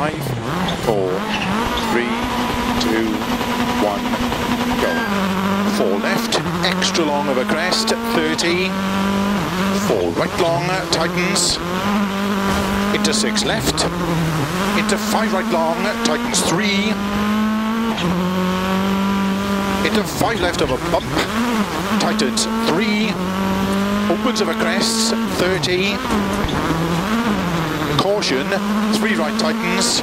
Five, four, three, two, one, go. Four left, extra long of a crest, 30. Four right long, tightens. Into six left. Into five right long, tightens three. Into five left of a bump, tightens three. Opens of a crest, 30 caution, three right tightens,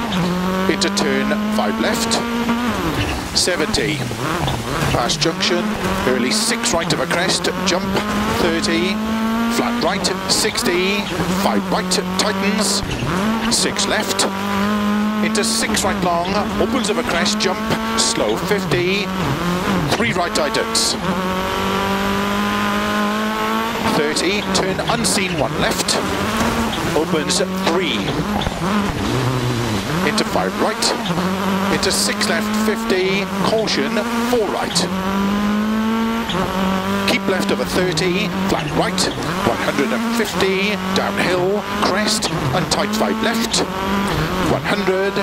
into turn five left, 70, past junction, early six right of a crest, jump, 30, flat right, 60, five right tightens, six left, into six right long, opens of a crest, jump, slow, 50, three right tightens, 30, turn unseen, one left, opens three, into five right, into six left, 50, caution, four right. Keep left a 30, flat right, 150, downhill, crest, and tight five left, 100,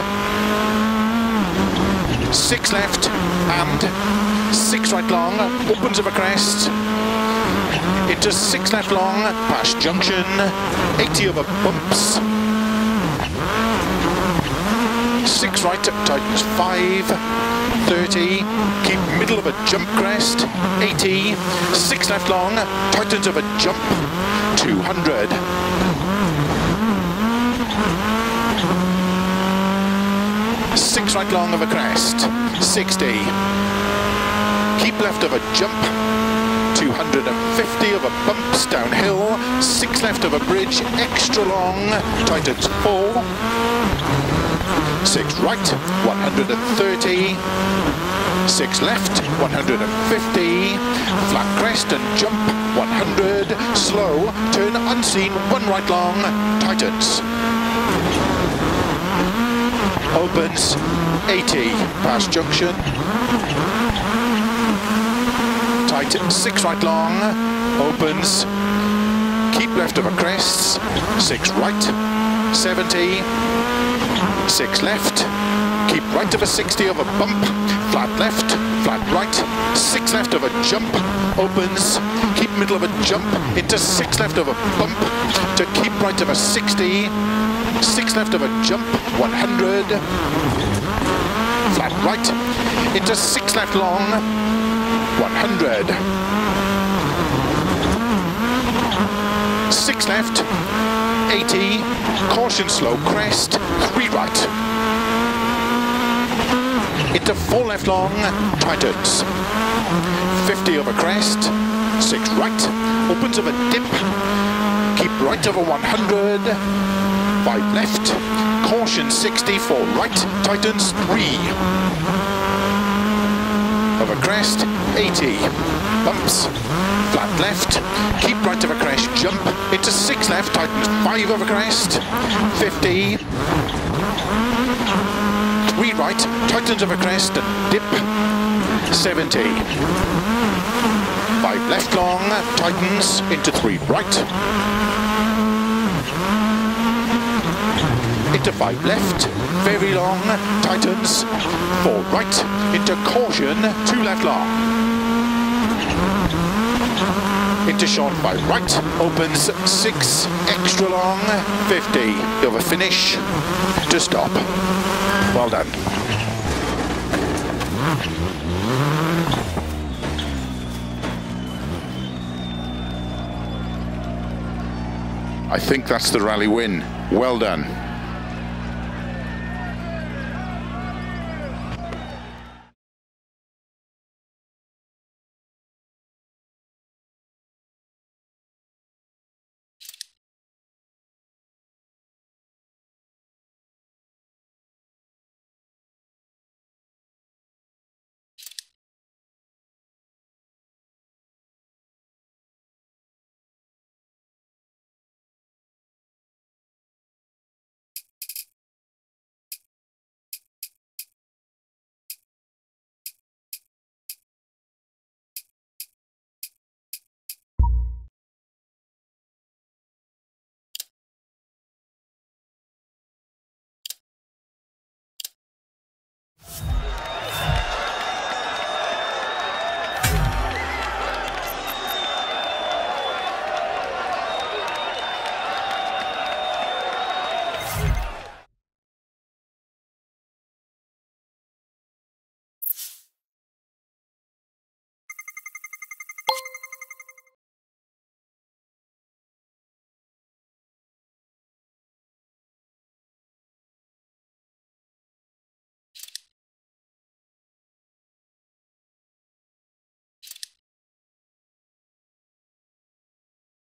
six left, and six right long, opens of a crest, into six left long, past junction, 80 over bumps. Six right, tightens five, 30, keep middle of a jump crest, 80, six left long, tightens of a jump, 200. Six right long of a crest, 60. Keep left of a jump, 250 of a bumps downhill, six left of a bridge, extra long, tightens four, six right, 130, six left, 150, flat crest and jump, 100, slow, turn unseen, one right long, tightens. Opens, 80, past junction, tight, six right long, opens, keep left of a crest, six right, 70, six left, keep right of a 60 of a bump, flat left, flat right, six left of a jump, opens, keep middle of a jump, into six left of a bump, to keep right of a 60, six left of a jump, 100, flat right, into six left long, 100. Six left, 80, caution slow. Crest, three right. Into four left long, tightens. 50 over crest, six right, opens a dip, keep right over 100, five left, caution 60, four right, tightens three of a crest, 80, bumps, flat left, keep right of a crest, jump, into six left, tightens five of a crest, 50, three right, tightens of a crest, and dip, 70, five left long, tightens, into three right, into five left, very long, tightens, four right, into caution, two left long. Into short by right, opens six, extra long, 50. Over finish, to stop. Well done. I think that's the rally win. Well done.